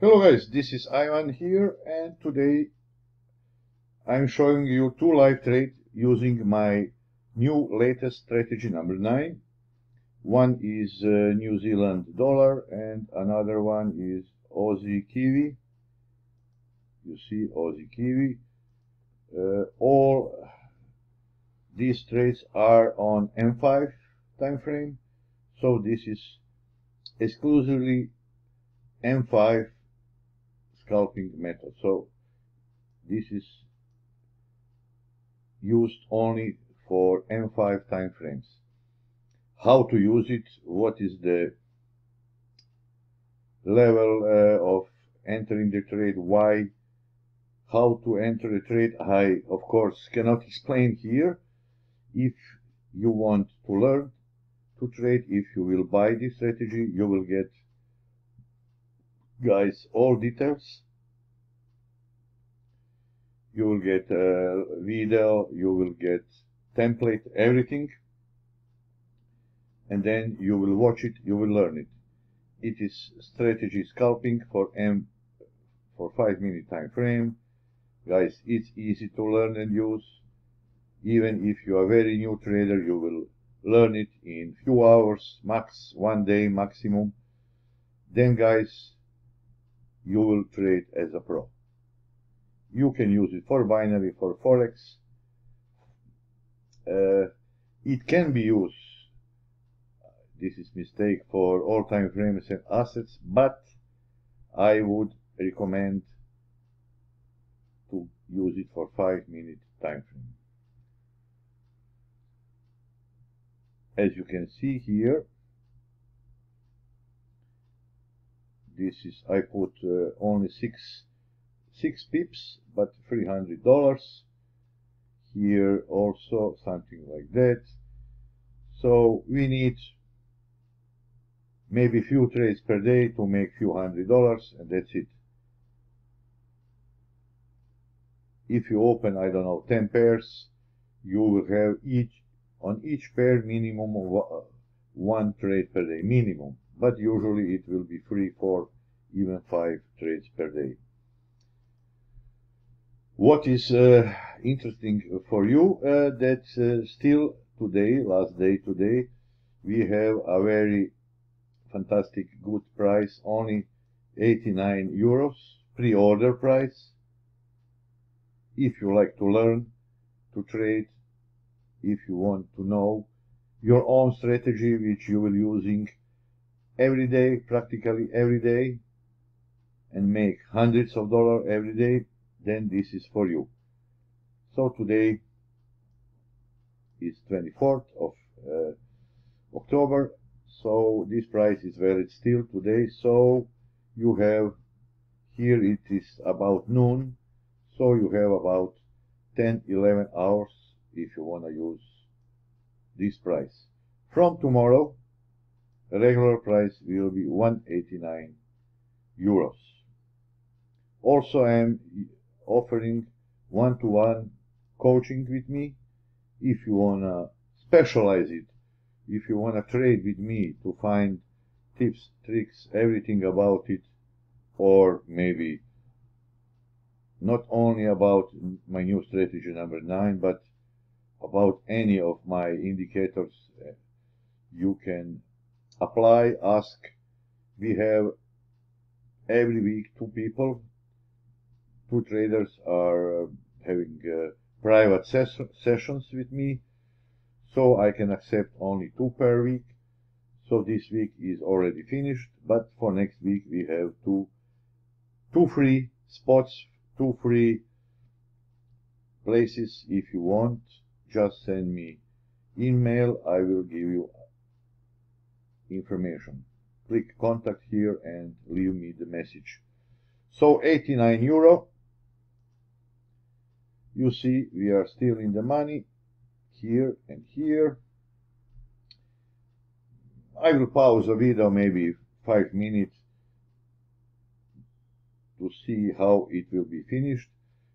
Hello guys, this is Ivan here and today I'm showing you two live trades using my new latest strategy number 9. One is uh, New Zealand dollar and another one is Aussie Kiwi. You see Aussie Kiwi. Uh, all these trades are on M5 time frame so this is exclusively M5 scalping method. So this is used only for M5 time frames. How to use it, what is the level uh, of entering the trade, why, how to enter the trade, I of course cannot explain here. If you want to learn to trade, if you will buy this strategy, you will get guys all details. You will get a video you will get template everything. And then you will watch it you will learn it. It is strategy scalping for m for 5 minute time frame. Guys it's easy to learn and use. Even if you are a very new trader you will learn it in few hours max one day maximum. Then guys you will trade as a pro. You can use it for binary, for forex. Uh, it can be used, this is mistake, for all time frames and assets, but I would recommend to use it for 5 minute time frame. As you can see here, this is I put uh, only six six pips but three hundred dollars. Here also something like that. So we need maybe few trades per day to make few hundred dollars and that's it. If you open I don't know 10 pairs you will have each on each pair minimum of uh, one trade per day minimum. But usually it will be three, four, even five trades per day. What is uh, interesting for you uh, that uh, still today, last day today, we have a very fantastic good price, only 89 euros, pre-order price. If you like to learn to trade, if you want to know your own strategy which you will using every day, practically every day, and make hundreds of dollars every day, then this is for you. So today is 24th of uh, October, so this price is valid still today. So you have here it is about noon, so you have about 10 11 hours if you want to use this price. From tomorrow, regular price will be 189 euros. Also, I am offering one-to-one coaching with me. If you wanna specialize it, if you wanna trade with me to find tips, tricks, everything about it, or maybe not only about my new strategy number nine, but about any of my indicators, uh, you can apply, ask. We have every week two people, traders are uh, having uh, private ses sessions with me, so I can accept only two per week. So this week is already finished, but for next week we have two, two free spots, two free places. If you want, just send me email. I will give you information. Click contact here and leave me the message. So 89 euro. You see we are still in the money here and here. I will pause the video maybe 5 minutes to see how it will be finished.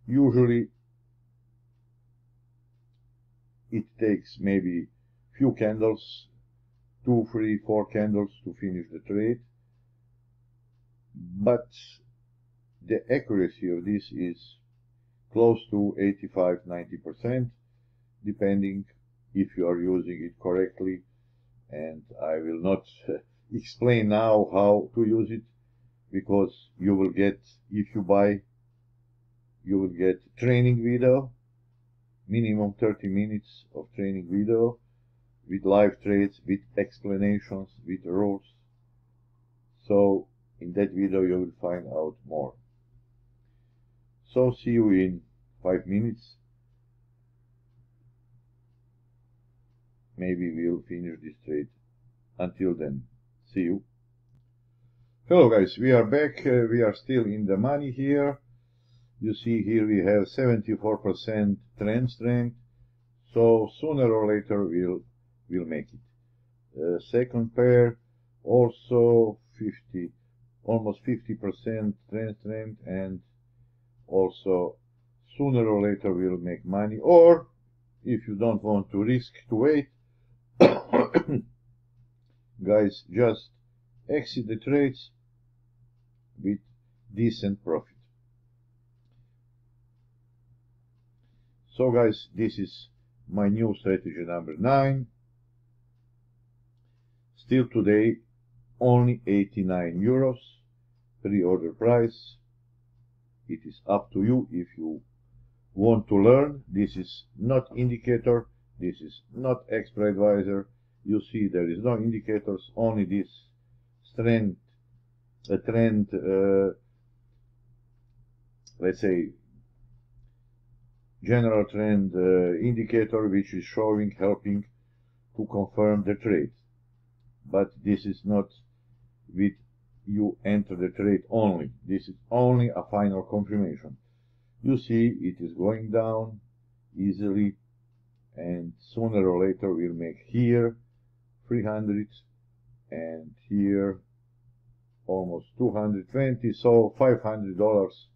Usually it takes maybe few candles two, three, four candles to finish the trade. But the accuracy of this is close to 85-90% depending if you are using it correctly. And I will not explain now how to use it because you will get if you buy you will get training video minimum 30 minutes of training video with live trades with explanations with rules. So in that video you will find out more so see you in five minutes. Maybe we'll finish this trade. Until then see you. Hello guys. We are back. Uh, we are still in the money here. You see here we have 74% trend strength. So sooner or later we'll we'll make it. Uh, second pair also 50 almost 50% trend strength and also sooner or later we'll make money. Or if you don't want to risk to wait guys just exit the trades with decent profit. So guys this is my new strategy number 9 still today only 89 euros pre-order price it is up to you if you want to learn. This is not indicator. This is not expert advisor. You see there is no indicators only this trend a trend uh, let's say general trend uh, indicator which is showing helping to confirm the trade. But this is not with you enter the trade only. This is only a final confirmation. You see it is going down easily and sooner or later we'll make here 300 and here almost 220 so 500 dollars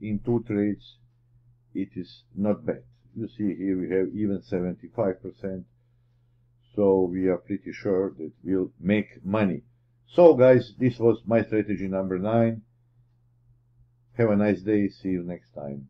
in two trades it is not bad. You see here we have even 75 percent so we are pretty sure that we'll make money so guys, this was my strategy number 9. Have a nice day. See you next time.